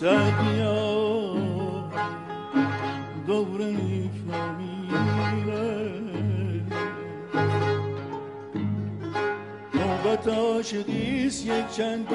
سعدیا دور نیک نامیره نوبت عاشقیست یک چندی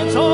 it's all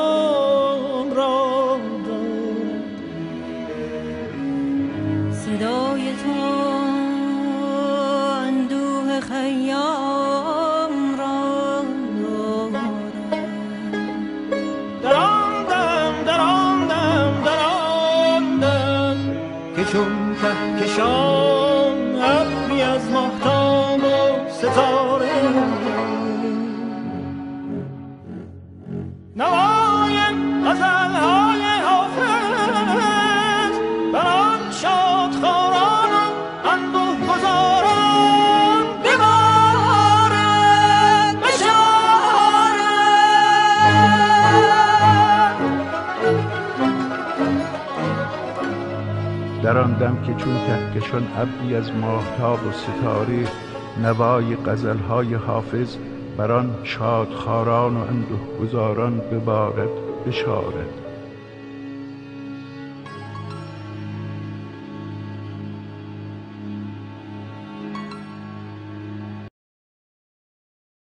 چون کهکشان ابری از ماهتاب و ستاره نوای غزلهای در آن دم که چون کهکشان ابری از ماهتاب و ستاره نوای غزلهای حافظ بر آن شادخواران و اندوهگذاران ببارد بشارد.